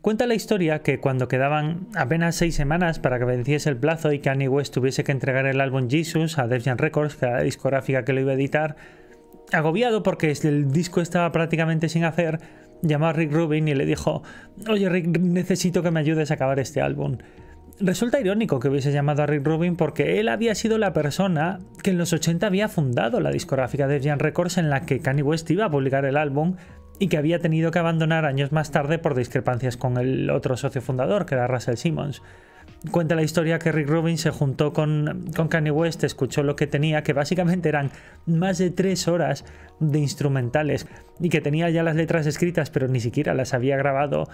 Cuenta la historia que cuando quedaban apenas seis semanas para que venciese el plazo y Kanye West tuviese que entregar el álbum Jesus a Def Jam Records, que era la discográfica que lo iba a editar, agobiado porque el disco estaba prácticamente sin hacer, llamó a Rick Rubin y le dijo, oye Rick, necesito que me ayudes a acabar este álbum. Resulta irónico que hubiese llamado a Rick Rubin porque él había sido la persona que en los 80 había fundado la discográfica de Jan Records en la que Kanye West iba a publicar el álbum y que había tenido que abandonar años más tarde por discrepancias con el otro socio fundador, que era Russell Simmons. Cuenta la historia que Rick Rubin se juntó con, con Kanye West, escuchó lo que tenía, que básicamente eran más de tres horas de instrumentales y que tenía ya las letras escritas pero ni siquiera las había grabado.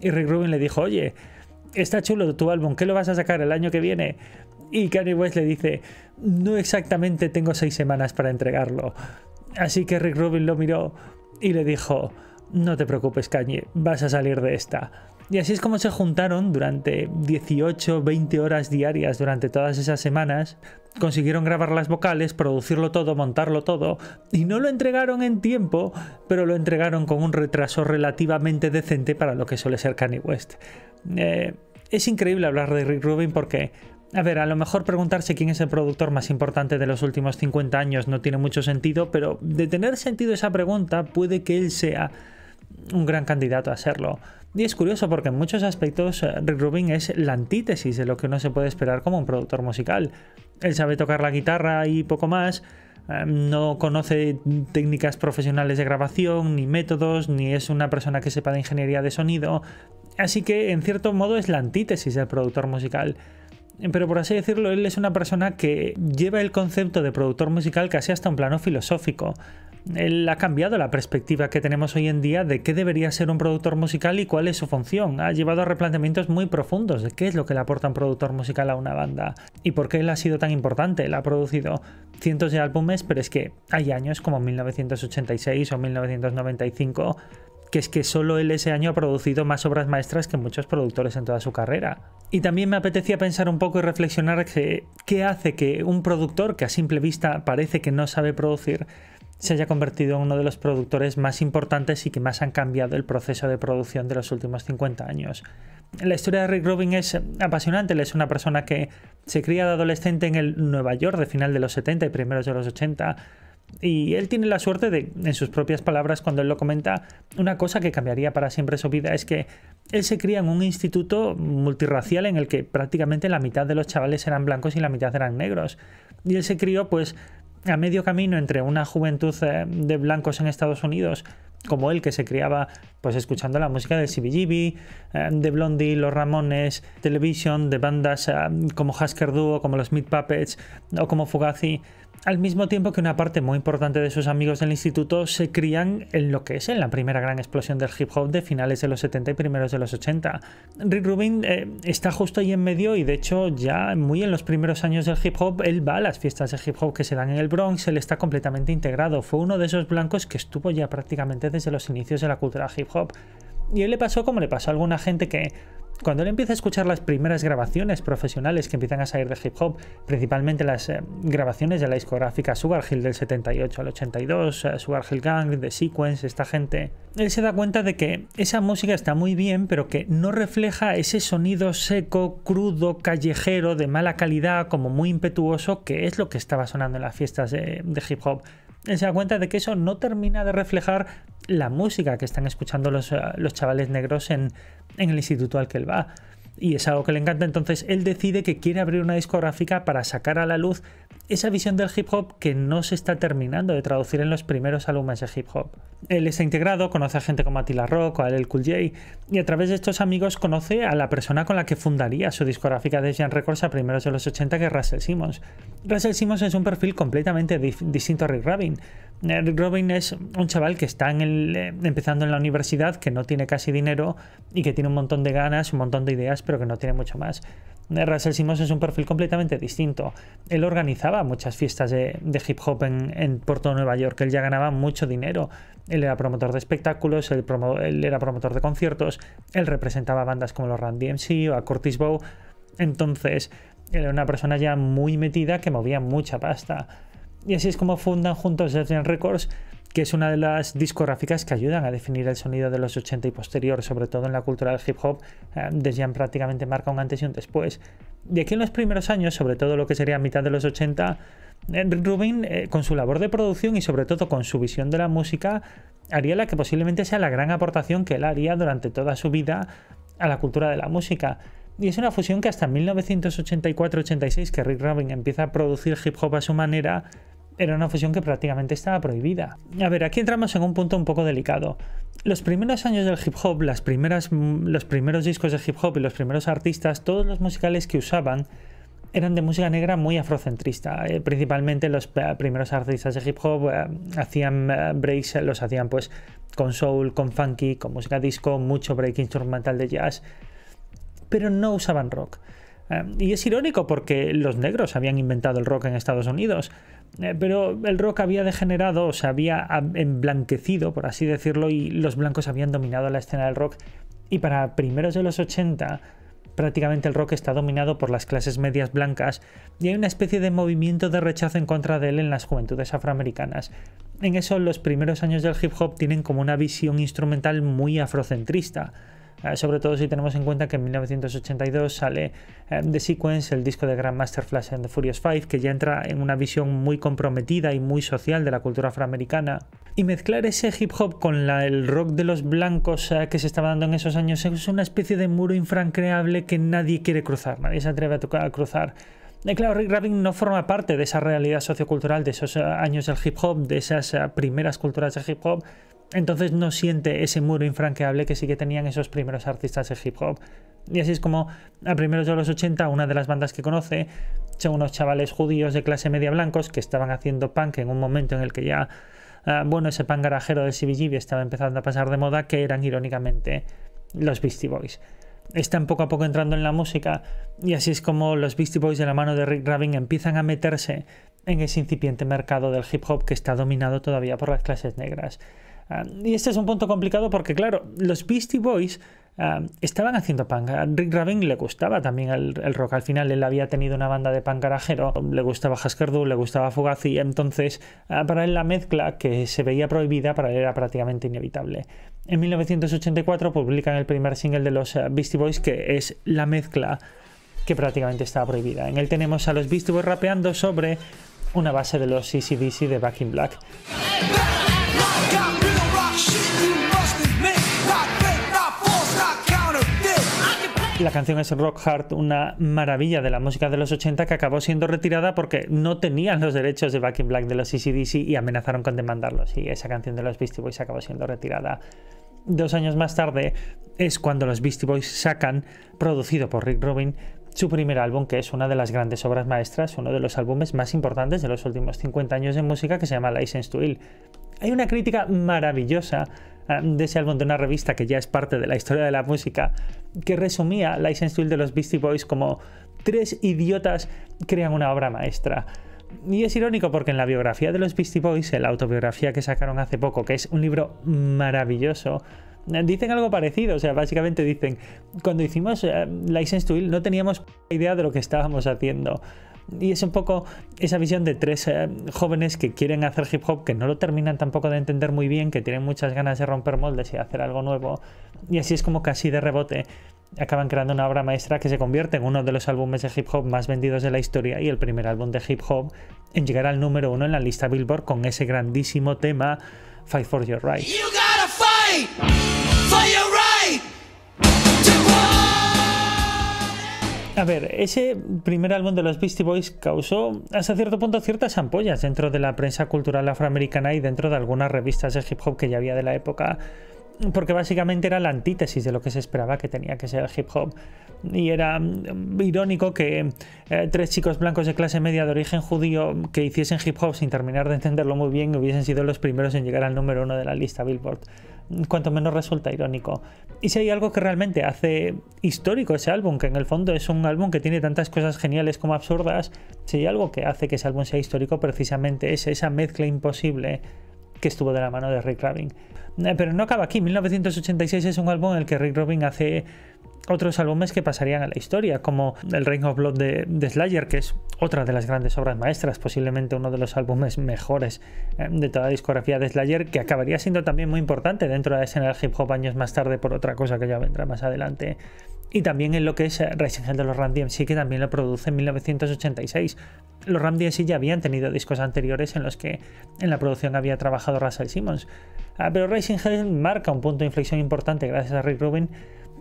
Y Rick Rubin le dijo, oye, está chulo tu álbum, ¿qué lo vas a sacar el año que viene? Y Kanye West le dice, no exactamente tengo seis semanas para entregarlo. Así que Rick Rubin lo miró y le dijo, no te preocupes Kanye, vas a salir de esta. Y así es como se juntaron durante 18, 20 horas diarias durante todas esas semanas, consiguieron grabar las vocales, producirlo todo, montarlo todo, y no lo entregaron en tiempo, pero lo entregaron con un retraso relativamente decente para lo que suele ser Kanye West. Eh, es increíble hablar de Rick Rubin porque, a ver, a lo mejor preguntarse quién es el productor más importante de los últimos 50 años no tiene mucho sentido, pero de tener sentido esa pregunta puede que él sea un gran candidato a serlo. Y es curioso porque en muchos aspectos eh, Rick Rubin es la antítesis de lo que uno se puede esperar como un productor musical. Él sabe tocar la guitarra y poco más, eh, no conoce técnicas profesionales de grabación, ni métodos, ni es una persona que sepa de ingeniería de sonido, Así que en cierto modo es la antítesis del productor musical. Pero por así decirlo, él es una persona que lleva el concepto de productor musical casi hasta un plano filosófico. Él ha cambiado la perspectiva que tenemos hoy en día de qué debería ser un productor musical y cuál es su función. Ha llevado a replanteamientos muy profundos de qué es lo que le aporta un productor musical a una banda y por qué él ha sido tan importante. Él ha producido cientos de álbumes, pero es que hay años como 1986 o 1995 que es que solo él ese año ha producido más obras maestras que muchos productores en toda su carrera. Y también me apetecía pensar un poco y reflexionar que, qué hace que un productor que a simple vista parece que no sabe producir se haya convertido en uno de los productores más importantes y que más han cambiado el proceso de producción de los últimos 50 años. La historia de Rick Rubin es apasionante, él es una persona que se cría de adolescente en el Nueva York de final de los 70 y primeros de los 80, y él tiene la suerte de, en sus propias palabras, cuando él lo comenta, una cosa que cambiaría para siempre su vida es que él se cría en un instituto multirracial en el que prácticamente la mitad de los chavales eran blancos y la mitad eran negros. Y él se crió pues a medio camino entre una juventud eh, de blancos en Estados Unidos como él que se criaba pues escuchando la música de CBGB, eh, de Blondie, Los Ramones, Television, de bandas eh, como Husker Du, como los Meat Puppets o como Fugazi al mismo tiempo que una parte muy importante de sus amigos del instituto se crían en lo que es en la primera gran explosión del hip hop de finales de los 70 y primeros de los 80. Rick Rubin eh, está justo ahí en medio y de hecho ya muy en los primeros años del hip hop él va a las fiestas de hip hop que se dan en el Bronx, él está completamente integrado, fue uno de esos blancos que estuvo ya prácticamente desde los inicios de la cultura hip hop. Y él le pasó como le pasó a alguna gente que cuando él empieza a escuchar las primeras grabaciones profesionales que empiezan a salir de hip hop, principalmente las eh, grabaciones de la discográfica Sugar Hill del 78 al 82, uh, Sugar Hill Gang, The Sequence, esta gente, él se da cuenta de que esa música está muy bien, pero que no refleja ese sonido seco, crudo, callejero, de mala calidad, como muy impetuoso, que es lo que estaba sonando en las fiestas de hip hop. Él se da cuenta de que eso no termina de reflejar la música que están escuchando los, eh, los chavales negros en, en el instituto al que él va. Y es algo que le encanta, entonces él decide que quiere abrir una discográfica para sacar a la luz esa visión del hip hop que no se está terminando de traducir en los primeros álbumes de hip hop. Él está integrado, conoce a gente como Attila Rock o a El Cool J y a través de estos amigos conoce a la persona con la que fundaría su discográfica de Jan Records a primeros de los 80 que es Russell Simmons. Russell Simmons es un perfil completamente distinto a Rick Rubin. Eh, Rick Rubin es un chaval que está en el, eh, empezando en la universidad, que no tiene casi dinero y que tiene un montón de ganas, un montón de ideas, pero que no tiene mucho más. Russell Simmons es un perfil completamente distinto. Él organizaba muchas fiestas de, hip hop en, Puerto Nueva York, él ya ganaba mucho dinero. Él era promotor de espectáculos, él, era promotor de conciertos, él representaba bandas como los Randy MC o a Curtis Bow. Entonces, él era una persona ya muy metida que movía mucha pasta. Y así es como fundan juntos Def Records, que es una de las discográficas que ayudan a definir el sonido de los 80 y posterior, sobre todo en la cultura del hip hop. The Jam prácticamente marca un antes y un después. De aquí en los primeros años, sobre todo lo que sería mitad de los 80, Rick Rubin, eh, con su labor de producción y sobre todo con su visión de la música, haría la que posiblemente sea la gran aportación que él haría durante toda su vida a la cultura de la música. Y es una fusión que hasta 1984-86, que Rick Rubin empieza a producir hip hop a su manera, era una fusión que prácticamente estaba prohibida. A ver, aquí entramos en un punto un poco delicado. Los primeros años del hip hop, las primeras, los primeros discos de hip hop y los primeros artistas, todos los musicales que usaban eran de música negra muy afrocentrista. Eh, principalmente los eh, primeros artistas de hip hop eh, hacían breaks, los hacían pues con soul, con funky, con música disco, mucho break instrumental de jazz, pero no usaban rock. Y es irónico porque los negros habían inventado el rock en Estados Unidos, pero el rock había degenerado, o se había emblanquecido, por así decirlo, y los blancos habían dominado la escena del rock. Y para primeros de los 80, prácticamente el rock está dominado por las clases medias blancas y hay una especie de movimiento de rechazo en contra de él en las juventudes afroamericanas. En eso los primeros años del hip hop tienen como una visión instrumental muy afrocentrista. Eh, sobre todo si tenemos en cuenta que en 1982 sale eh, The Sequence, el disco de Grandmaster Flash and the Furious Five, que ya entra en una visión muy comprometida y muy social de la cultura afroamericana. Y mezclar ese hip hop con el rock de los blancos eh, que se estaba dando en esos años es una especie de muro infranqueable que nadie quiere cruzar, nadie se atreve a, cruzar. Y claro, Rick Rubin no forma parte de esa realidad sociocultural de esos años del hip hop, de esas primeras culturas de hip hop, entonces no siente ese muro infranqueable que sí que tenían esos primeros artistas de hip hop. Y así es como a primeros de los 80 una de las bandas que conoce son unos chavales judíos de clase media blancos que estaban haciendo punk en un momento en el que ya, ah, bueno, ese punk garajero del CBGB estaba empezando a pasar de moda, que eran irónicamente los Beastie Boys. Están poco a poco entrando en la música y así es como los Beastie Boys de la mano de Rick Rubin empiezan a meterse en ese incipiente mercado del hip hop que está dominado todavía por las clases negras. Ah, y este es un punto complicado porque, claro, los Beastie Boys ah, estaban haciendo punk. A Rick Rabin le gustaba también el, rock. Al final él había tenido una banda de punk garajero, le gustaba Husker Du, le gustaba Fugazi, entonces ah, para él la mezcla que se veía prohibida para él era prácticamente inevitable. En 1984 publican el primer single de los Beastie Boys que es la mezcla que prácticamente estaba prohibida. En él tenemos a los Beastie Boys rapeando sobre una base de los CCDC de Back in Black. La canción es Rock Hard, una maravilla de la música de los 80 que acabó siendo retirada porque no tenían los derechos de Back in Black de los ACDC y amenazaron con demandarlos. Y esa canción de los Beastie Boys acabó siendo retirada. Dos años más tarde es cuando los Beastie Boys sacan, producido por Rick Rubin, su primer álbum, que es una de las grandes obras maestras, uno de los álbumes más importantes de los últimos 50 años de música, que se llama License to Ill. Hay una crítica maravillosa de ese álbum de una revista que ya es parte de la historia de la música, que resumía License to Ill de los Beastie Boys como tres idiotas crean una obra maestra. Y es irónico porque en la biografía de los Beastie Boys, en la autobiografía que sacaron hace poco, que es un libro maravilloso, dicen algo parecido. O sea, básicamente dicen, cuando hicimos eh, License to Ill no teníamos idea de lo que estábamos haciendo. Y es un poco esa visión de tres eh, jóvenes que quieren hacer hip hop, que no lo terminan tampoco de entender muy bien, que tienen muchas ganas de romper moldes y hacer algo nuevo. Y así es como casi de rebote acaban creando una obra maestra que se convierte en uno de los álbumes de hip hop más vendidos de la historia y el primer álbum de hip hop en llegar al número uno en la lista Billboard con ese grandísimo tema Fight for Your Right. A ver, ese primer álbum de los Beastie Boys causó hasta cierto punto ciertas ampollas dentro de la prensa cultural afroamericana y dentro de algunas revistas de hip hop que ya había de la época, porque básicamente era la antítesis de lo que se esperaba que tenía que ser el hip hop. Y era mm, irónico que eh, tres chicos blancos de clase media de origen judío que hiciesen hip hop sin terminar de entenderlo muy bien hubiesen sido los primeros en llegar al número uno de la lista Billboard cuanto menos resulta irónico. Y si hay algo que realmente hace histórico ese álbum, que en el fondo es un álbum que tiene tantas cosas geniales como absurdas, si hay algo que hace que ese álbum sea histórico precisamente es esa mezcla imposible que estuvo de la mano de Rick Rubin. Eh, pero no acaba aquí, 1986 es un álbum en el que Rick Rubin hace otros álbumes que pasarían a la historia, como el Reign of Blood de, Slayer, que es otra de las grandes obras maestras, posiblemente uno de los álbumes mejores eh, de toda la discografía de Slayer, que acabaría siendo también muy importante dentro de la escena del hip hop años más tarde por otra cosa que ya vendrá más adelante. Y también en lo que es eh, Rising Hell de los Ram DMC, que también lo produce en 1986. Los Ram DMC ya habían tenido discos anteriores en los que en la producción había trabajado Russell Simmons. Ah, pero Rising Hell marca un punto de inflexión importante gracias a Rick Rubin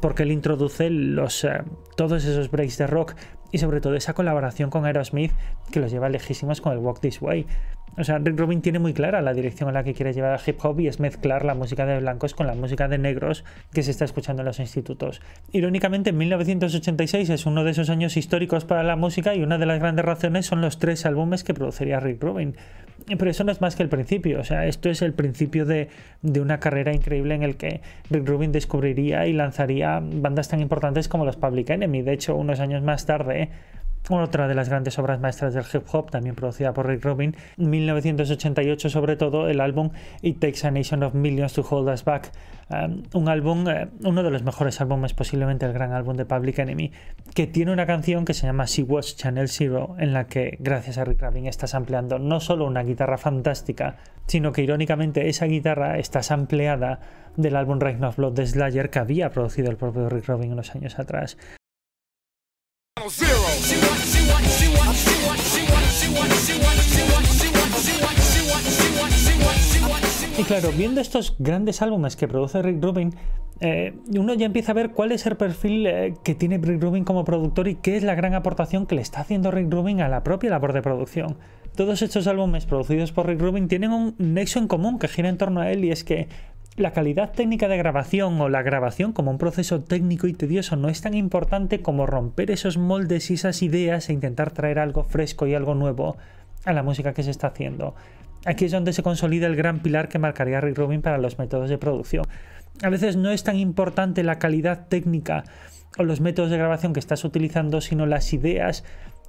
porque él introduce los, eh, todos esos breaks de rock y sobre todo esa colaboración con Aerosmith que los lleva lejísimos con el Walk This Way. O sea, Rick Rubin tiene muy clara la dirección en la que quiere llevar al hip hop y es mezclar la música de blancos con la música de negros que se está escuchando en los institutos. Irónicamente, 1986 es uno de esos años históricos para la música y una de las grandes razones son los tres álbumes que produciría Rick Rubin. Pero eso no es más que el principio, o sea, esto es el principio de, de una carrera increíble en el que Rick Rubin descubriría y lanzaría bandas tan importantes como los Public Enemy. De hecho, unos años más tarde, otra de las grandes obras maestras del hip hop, también producida por Rick Rubin, 1988 sobre todo, el álbum It Takes a Nation of Millions to Hold Us Back, um, un álbum, eh, uno de los mejores álbumes, posiblemente el gran álbum de Public Enemy, que tiene una canción que se llama She Was Channel Zero, en la que, gracias a Rick Rubin, estás ampliando no solo una guitarra fantástica, sino que irónicamente esa guitarra está ampliada del álbum Reign of Blood de Slayer que había producido el propio Rick Rubin unos años atrás. Y claro, viendo estos grandes álbumes que produce Rick Rubin, eh, uno ya empieza a ver cuál es el perfil eh, que tiene Rick Rubin como productor y qué es la gran aportación que le está haciendo Rick Rubin a la propia labor de producción. Todos estos álbumes producidos por Rick Rubin tienen un nexo en común que gira en torno a él y es que la calidad técnica de grabación o la grabación como un proceso técnico y tedioso no es tan importante como romper esos moldes y esas ideas e intentar traer algo fresco y algo nuevo a la música que se está haciendo. Aquí es donde se consolida el gran pilar que marcaría Rick Rubin para los métodos de producción. A veces no es tan importante la calidad técnica o los métodos de grabación que estás utilizando, sino las ideas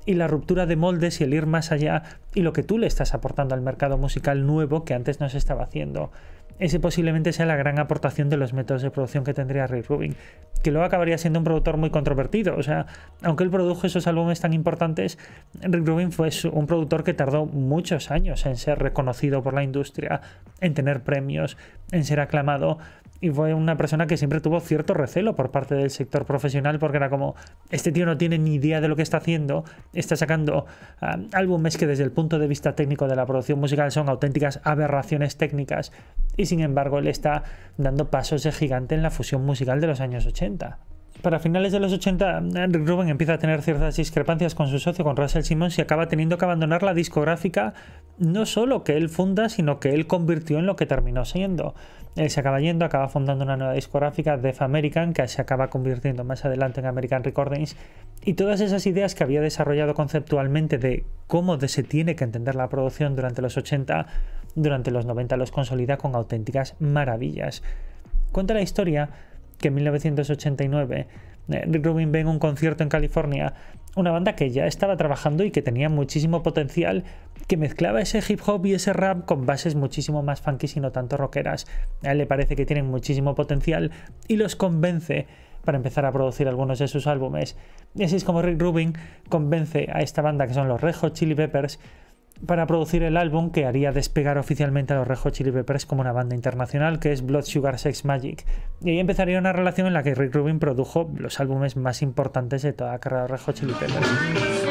y la ruptura de moldes y el ir más allá y lo que tú le estás aportando al mercado musical nuevo que antes no se estaba haciendo ese posiblemente sea la gran aportación de los métodos de producción que tendría Rick Rubin, que luego acabaría siendo un productor muy controvertido. O sea, aunque él produjo esos álbumes tan importantes, Rick Rubin fue un productor que tardó muchos años en ser reconocido por la industria, en tener premios, en ser aclamado, y fue una persona que siempre tuvo cierto recelo por parte del sector profesional porque era como, este tío no tiene ni idea de lo que está haciendo, está sacando ah, álbumes que desde el punto de vista técnico de la producción musical son auténticas aberraciones técnicas y sin embargo él está dando pasos de gigante en la fusión musical de los años 80. Para finales de los 80, Rick Rubin empieza a tener ciertas discrepancias con su socio, con Russell Simmons, y acaba teniendo que abandonar la discográfica no solo que él funda, sino que él convirtió en lo que terminó siendo. Él se acaba yendo, acaba fundando una nueva discográfica, Def American, que se acaba convirtiendo más adelante en American Recordings, y todas esas ideas que había desarrollado conceptualmente de cómo se tiene que entender la producción durante los 80, durante los 90 los consolida con auténticas maravillas. Cuenta la historia que en 1989 eh, Rubin ve en un concierto en California una banda que ya estaba trabajando y que tenía muchísimo potencial, que mezclaba ese hip hop y ese rap con bases muchísimo más funky y no tanto rockeras. A él le parece que tienen muchísimo potencial y los convence para empezar a producir algunos de sus álbumes. Y así es como Rick Rubin convence a esta banda que son los Red Chili Peppers para producir el álbum que haría despegar oficialmente a los Red Hot Chili Peppers como una banda internacional, que es Blood Sugar Sex Magic. Y ahí empezaría una relación en la que Rick Rubin produjo los álbumes más importantes de toda la carrera de Red Hot Chili Peppers.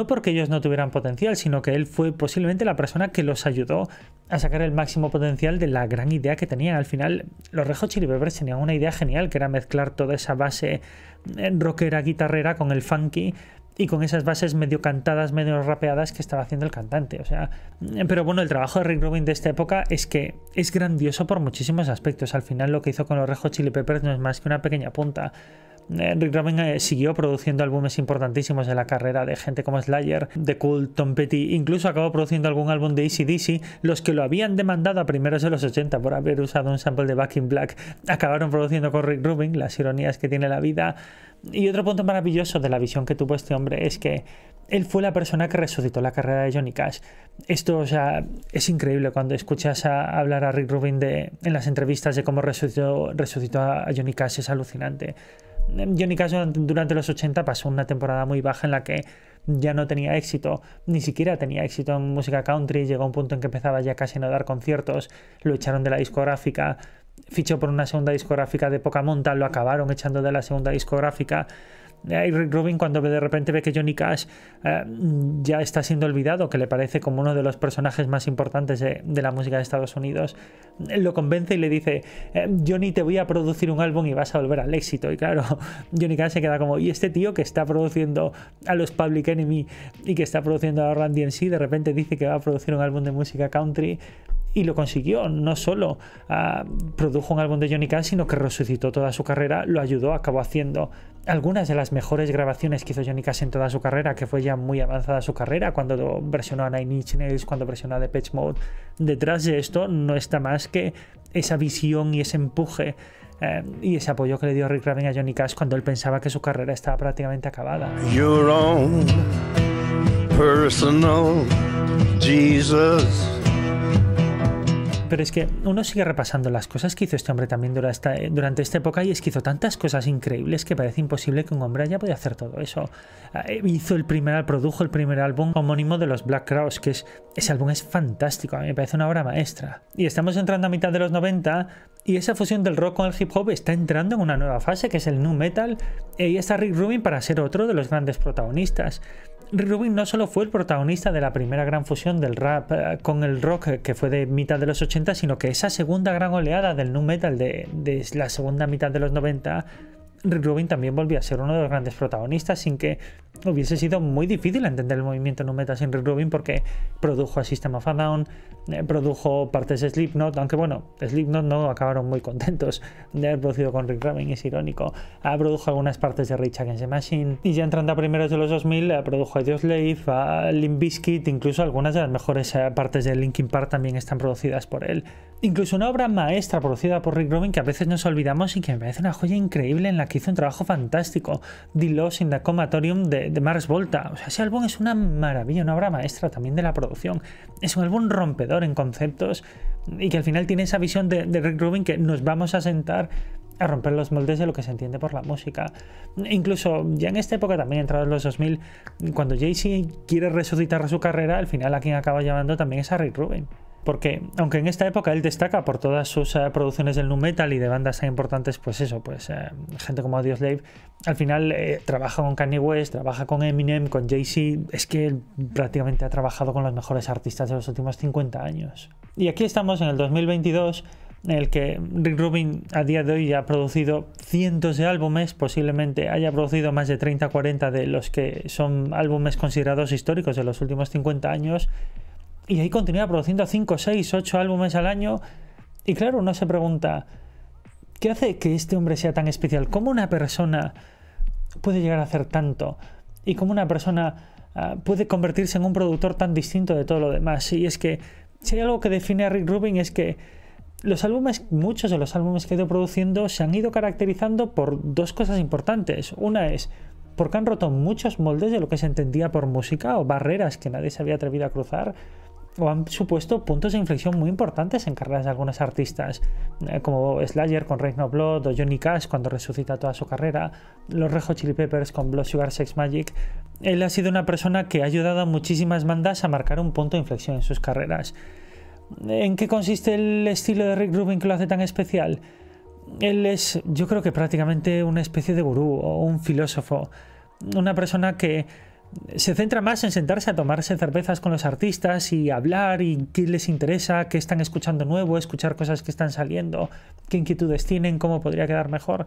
No porque ellos no tuvieran potencial, sino que él fue posiblemente la persona que los ayudó a sacar el máximo potencial de la gran idea que tenían. Al final, los Red Hot Chili Peppers tenían una idea genial, que era mezclar toda esa base eh, rockera, guitarrera con el funky y con esas bases medio cantadas, medio rapeadas que estaba haciendo el cantante. O sea, eh, pero bueno, el trabajo de Rick Rubin de esta época es que es grandioso por muchísimos aspectos. Al final lo que hizo con los Red Hot Chili Peppers no es más que una pequeña punta. Eh, Rick Rubin eh, siguió produciendo álbumes importantísimos en la carrera de gente como Slayer, The Cult, Tom Petty, incluso acabó produciendo algún álbum de ACDC, los que lo habían demandado a primeros de los 80 por haber usado un sample de Back in Black, acabaron produciendo con Rick Rubin, las ironías que tiene la vida. Y otro punto maravilloso de la visión que tuvo este hombre es que él fue la persona que resucitó la carrera de Johnny Cash. Esto, o sea, es increíble cuando escuchas a hablar a Rick Rubin en las entrevistas de cómo resucitó, resucitó a Johnny Cash, es alucinante. Johnny Cash durante los 80 pasó una temporada muy baja en la que ya no tenía éxito, ni siquiera tenía éxito en música country, llegó a un punto en que empezaba ya casi a no dar conciertos, lo echaron de la discográfica, fichó por una segunda discográfica de poca monta, lo acabaron echando de la segunda discográfica. Y Rick Rubin cuando de repente ve que Johnny Cash eh, ya está siendo olvidado, que le parece como uno de los personajes más importantes de, la música de Estados Unidos, lo convence y le dice, eh, Johnny te voy a producir un álbum y vas a volver al éxito. Y claro, Johnny Cash se queda como, y este tío que está produciendo a los Public Enemy y que está produciendo a Randy sí de repente dice que va a producir un álbum de música country y lo consiguió. No solo ah, produjo un álbum de Johnny Cash, sino que resucitó toda su carrera, lo ayudó, acabó haciendo algunas de las mejores grabaciones que hizo Johnny Cash en toda su carrera, que fue ya muy avanzada su carrera, cuando versionó a Nine Inch Nails, cuando versionó a Depeche Mode. Detrás de esto no está más que esa visión y ese empuje eh, y ese apoyo que le dio Rick Rubin a Johnny Cash cuando él pensaba que su carrera estaba prácticamente acabada. Your own personal Jesus. Pero es que uno sigue repasando las cosas que hizo este hombre también durante esta, durante esta época y es que hizo tantas cosas increíbles que parece imposible que un hombre haya podido hacer todo eso. Eh, hizo el primer, produjo el primer álbum homónimo de los Black Crowes, que es, ese álbum es fantástico, a mí me parece una obra maestra. Y estamos entrando a mitad de los 90 y esa fusión del rock con el hip hop está entrando en una nueva fase que es el nu metal y ahí está Rick Rubin para ser otro de los grandes protagonistas. Rubin no solo fue el protagonista de la primera gran fusión del rap eh, con el rock eh, que fue de mitad de los 80, sino que esa segunda gran oleada del nu metal de, de la segunda mitad de los 90 Rick Rubin también volvió a ser uno de los grandes protagonistas sin que hubiese sido muy difícil entender el movimiento nu metal sin Rick Rubin porque produjo a System of a Down, eh, produjo partes de Slipknot, aunque bueno, Slipknot no acabaron muy contentos de haber producido con Rick Rubin, es irónico. Ah, produjo algunas partes de Rage Against the Machine y ya entrando a primeros de los 2000 eh, produjo a Slave, a Limp Bizkit, incluso algunas de las mejores eh, partes de Linkin Park también están producidas por él. Incluso una obra maestra producida por Rick Rubin que a veces nos olvidamos y que me parece una joya increíble en la que hizo un trabajo fantástico. The Lost in the Comatorium de, de Mars Volta. O sea, ese álbum es una maravilla, una obra maestra también de la producción. Es un álbum rompedor en conceptos y que al final tiene esa visión de, Rick Rubin que nos vamos a sentar a romper los moldes de lo que se entiende por la música. Incluso ya en esta época, también entrados los 2000, cuando Jay-Z quiere resucitar su carrera, al final a quien acaba llamando también es a Rick Rubin. Porque aunque en esta época él destaca por todas sus eh, producciones del nu metal y de bandas tan importantes, pues eso, pues eh, gente como Audioslave, al final eh, trabaja con Kanye West, trabaja con Eminem, con Jay-Z, es que él prácticamente ha trabajado con los mejores artistas de los últimos 50 años. Y aquí estamos en el 2022 en el que Rick Rubin a día de hoy ha producido cientos de álbumes, posiblemente haya producido más de 30 40 de los que son álbumes considerados históricos de los últimos 50 años y ahí continúa produciendo 5, 6, 8 álbumes al año. Y claro, uno se pregunta, ¿qué hace que este hombre sea tan especial? ¿Cómo una persona puede llegar a hacer tanto? ¿Y cómo una persona ah, puede convertirse en un productor tan distinto de todo lo demás? Y es que si hay algo que define a Rick Rubin es que los álbumes, muchos de los álbumes que ha ido produciendo se han ido caracterizando por dos cosas importantes. Una es porque han roto muchos moldes de lo que se entendía por música o barreras que nadie se había atrevido a cruzar o han supuesto puntos de inflexión muy importantes en carreras de algunos artistas, eh, como Slayer con Reign of Blood o Johnny Cash cuando resucita toda su carrera, los Rejo Chili Peppers con Blood Sugar Sex Magic. Él ha sido una persona que ha ayudado a muchísimas bandas a marcar un punto de inflexión en sus carreras. ¿En qué consiste el estilo de Rick Rubin que lo hace tan especial? Él es, yo creo que prácticamente una especie de gurú o un filósofo, una persona que se centra más en sentarse a tomarse cervezas con los artistas y hablar y qué les interesa, qué están escuchando nuevo, escuchar cosas que están saliendo, qué inquietudes tienen, cómo podría quedar mejor.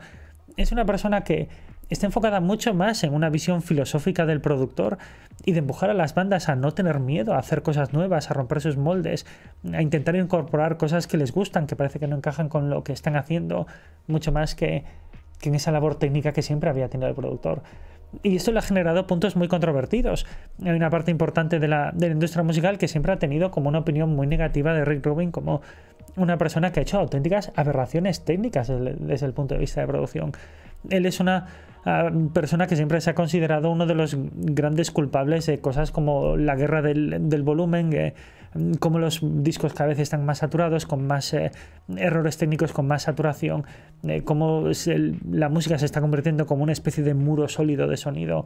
Es una persona que está enfocada mucho más en una visión filosófica del productor y de empujar a las bandas a no tener miedo a hacer cosas nuevas, a romper sus moldes, a intentar incorporar cosas que les gustan, que parece que no encajan con lo que están haciendo, mucho más que que en esa labor técnica que siempre había tenido el productor. Y esto le ha generado puntos muy controvertidos. Hay una parte importante de la, de la industria musical que siempre ha tenido como una opinión muy negativa de Rick Rubin como una persona que ha hecho auténticas aberraciones técnicas desde el punto de vista de producción. Él es una ah, persona que siempre se ha considerado uno de los grandes culpables de cosas como la guerra del, volumen, eh, como los discos cada vez están más saturados, con más eh, errores técnicos, con más saturación, eh, como la música se está convirtiendo como una especie de muro sólido de sonido,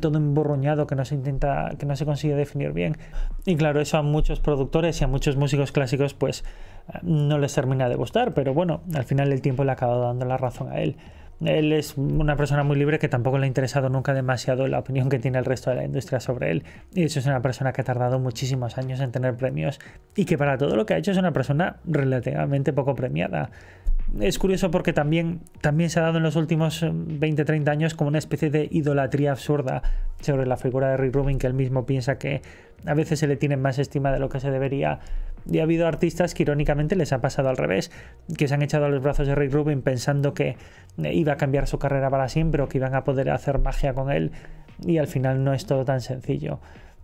todo emborroñado que no se intenta, que no se consigue definir bien. Y claro, eso a muchos productores y a muchos músicos clásicos pues no les termina de gustar, pero bueno, al final el tiempo le ha acabado dando la razón a él. Él es una persona muy libre que tampoco le ha interesado nunca demasiado la opinión que tiene el resto de la industria sobre él. Y eso es una persona que ha tardado muchísimos años en tener premios y que para todo lo que ha hecho es una persona relativamente poco premiada. Es curioso porque también, también se ha dado en los últimos 20-30 años como una especie de idolatría absurda sobre la figura de Rick Rubin, que él mismo piensa que a veces se le tiene más estima de lo que se debería y ha habido artistas que irónicamente les ha pasado al revés, que se han echado a los brazos de Rick Rubin pensando que eh, iba a cambiar su carrera para siempre o que iban a poder hacer magia con él y al final no es todo tan sencillo.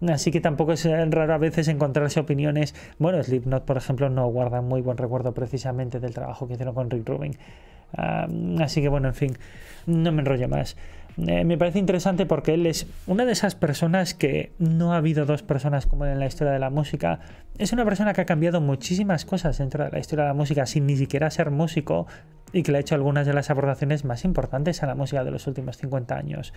Así que tampoco es raro a veces encontrarse opiniones. Bueno, Slipknot, por ejemplo, no guarda muy buen recuerdo precisamente del trabajo que hicieron con Rick Rubin. Ah, así que bueno, en fin, no me enrollo más. Eh, me parece interesante porque él es una de esas personas que no ha habido dos personas como en la historia de la música. Es una persona que ha cambiado muchísimas cosas dentro de la historia de la música sin ni siquiera ser músico y que le ha hecho algunas de las aportaciones más importantes a la música de los últimos 50 años.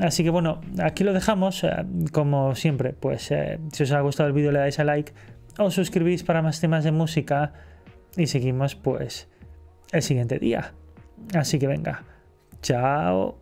Así que bueno, aquí lo dejamos. Eh, como siempre, pues eh, si os ha gustado el vídeo le dais a like, os suscribís para más temas de música y seguimos pues el siguiente día. Así que venga, chao.